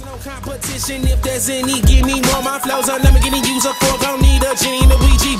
No competition. If there's any, give me more. My flows are never getting used up for. Don't need a genie. Ouija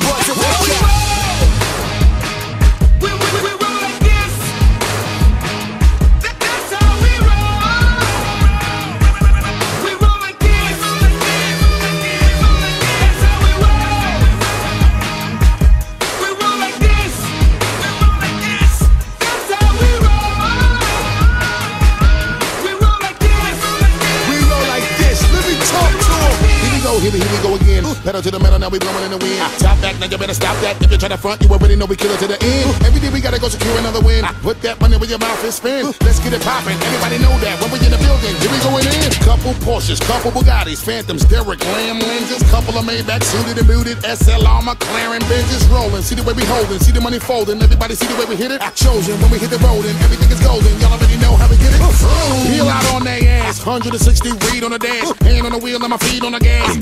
Here we here we, go again. Pedal to the metal, now we blowing in the wind. Top back, now you better stop that. If you try to front, you already know we kill it to the end. Every day we gotta go secure another win. Put that money where your mouth is spin. Let's get it poppin'. Everybody know that when we in the building, here we going in. Couple Porsches, couple Bugattis, Phantoms, Derek Lamb lenses, couple of Maybach suited and booted, SLR, McLaren, Benjis rolling. See the way we holding, see the money folding. Everybody see the way we hit it. Chosen when we hit the road and everything is golden. Y'all already know how we get it. Peel 160 read on the dash, hand on the wheel and my feet on the gas.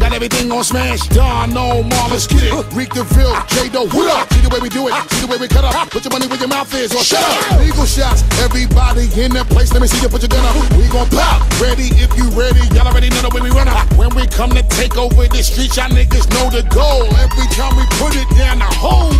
Got everything on smash. Don, no, more, let's get it. Reek the Ville, J Do, what up? See the way we do it, see the way we cut up. Put your money where your mouth is, or shut up. Legal shots, everybody in the place. Let me see you put your gun up. We gon' pop. Ready if you ready. Y'all already know the way we run up. When we come to take over the streets, y'all niggas know the goal. Every time we put it down, the whole